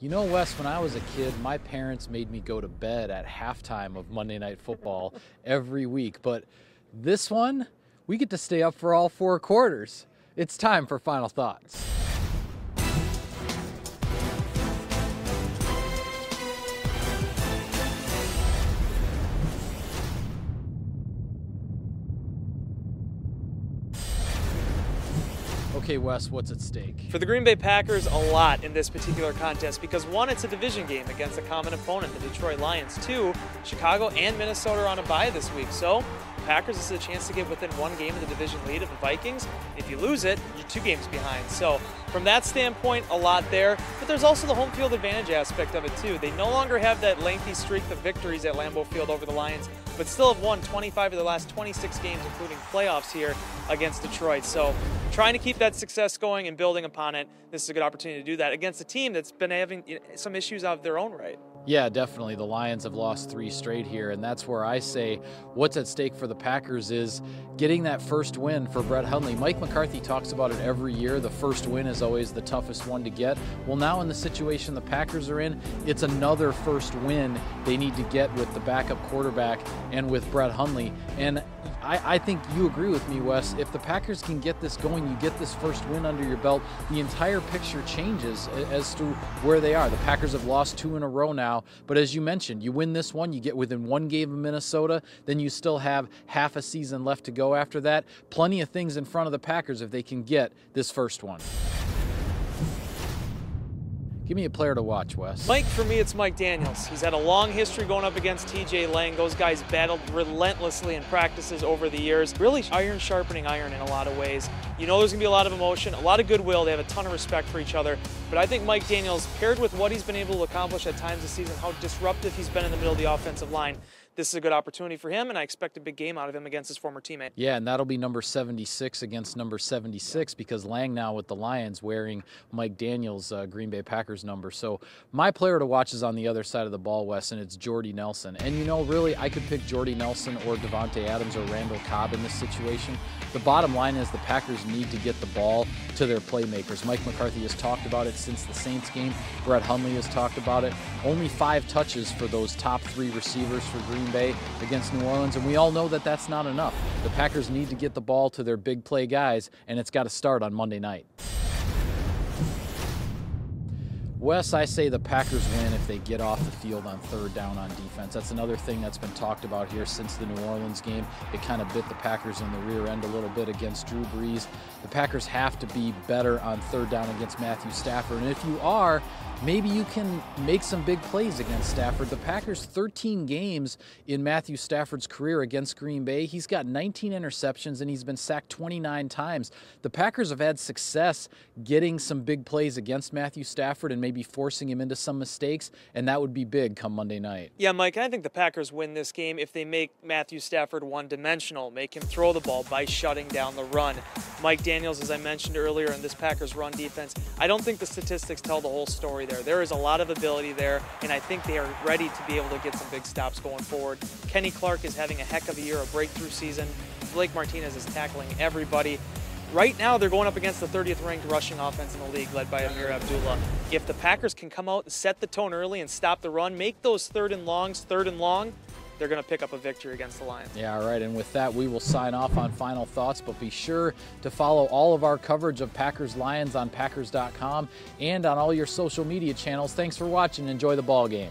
You know, Wes, when I was a kid, my parents made me go to bed at halftime of Monday Night Football every week. But this one, we get to stay up for all four quarters. It's time for final thoughts. Okay, Wes, what's at stake? For the Green Bay Packers, a lot in this particular contest because one, it's a division game against a common opponent, the Detroit Lions. Two, Chicago and Minnesota are on a bye this week. So, Packers this is a chance to get within one game of the division lead of the Vikings. If you lose it, you're two games behind. So, from that standpoint, a lot there. But there's also the home field advantage aspect of it too. They no longer have that lengthy streak of victories at Lambeau Field over the Lions, but still have won 25 of the last 26 games, including playoffs here against Detroit. So, trying to keep that success going and building upon it. This is a good opportunity to do that against a team that's been having some issues of their own right. Yeah, definitely. The Lions have lost three straight here, and that's where I say what's at stake for the Packers is getting that first win for Brett Hundley. Mike McCarthy talks about it every year. The first win is always the toughest one to get. Well, now in the situation the Packers are in, it's another first win they need to get with the backup quarterback and with Brett Hundley. And I, I, think you agree with me, Wes. If the Packers can get this going, you get this first win under your belt, the entire picture changes as to where they are. The Packers have lost two in a row now, but as you mentioned, you win this one, you get within one game of Minnesota, then you still have half a season left to go after that. Plenty of things in front of the Packers if they can get this first one. Give me a player to watch, Wes. Mike, for me, it's Mike Daniels. He's had a long history going up against TJ Lang. Those guys battled relentlessly in practices over the years. Really iron sharpening iron in a lot of ways. You know there's going to be a lot of emotion, a lot of goodwill. They have a ton of respect for each other. But I think Mike Daniels, paired with what he's been able to accomplish at times this season, how disruptive he's been in the middle of the offensive line, this is a good opportunity for him, and I expect a big game out of him against his former teammate. Yeah, and that'll be number 76 against number 76 because Lang now with the Lions wearing Mike Daniels' uh, Green Bay Packers number. So my player to watch is on the other side of the ball, Wes, and it's Jordy Nelson. And you know, really, I could pick Jordy Nelson or Davante Adams or Randall Cobb in this situation. The bottom line is the Packers need to get the ball to their playmakers. Mike McCarthy has talked about it since the Saints game. Brett Hundley has talked about it. Only five touches for those top three receivers for Green Bay against New Orleans, and we all know that that's not enough. The Packers need to get the ball to their big play guys, and it's got to start on Monday night. Wes, I say the Packers win if they get off the field on third down on defense. That's another thing that's been talked about here since the New Orleans game. It kind of bit the Packers in the rear end a little bit against Drew Brees. The Packers have to be better on third down against Matthew Stafford. And if you are, maybe you can make some big plays against Stafford. The Packers 13 games in Matthew Stafford's career against Green Bay. He's got 19 interceptions and he's been sacked 29 times. The Packers have had success getting some big plays against Matthew Stafford and maybe forcing him into some mistakes, and that would be big come Monday night. Yeah, Mike, I think the Packers win this game if they make Matthew Stafford one-dimensional, make him throw the ball by shutting down the run. Mike Daniels, as I mentioned earlier, in this Packers run defense, I don't think the statistics tell the whole story there. There is a lot of ability there, and I think they are ready to be able to get some big stops going forward. Kenny Clark is having a heck of a year, a breakthrough season. Blake Martinez is tackling everybody. Right now, they're going up against the 30th ranked rushing offense in the league, led by Ameer Abdullah. If the Packers can come out and set the tone early and stop the run, make those third and longs third and long, they're going to pick up a victory against the Lions. Yeah, all right. And with that, we will sign off on final thoughts. But be sure to follow all of our coverage of Packers Lions on Packers.com and on all your social media channels. Thanks for watching. Enjoy the ball game.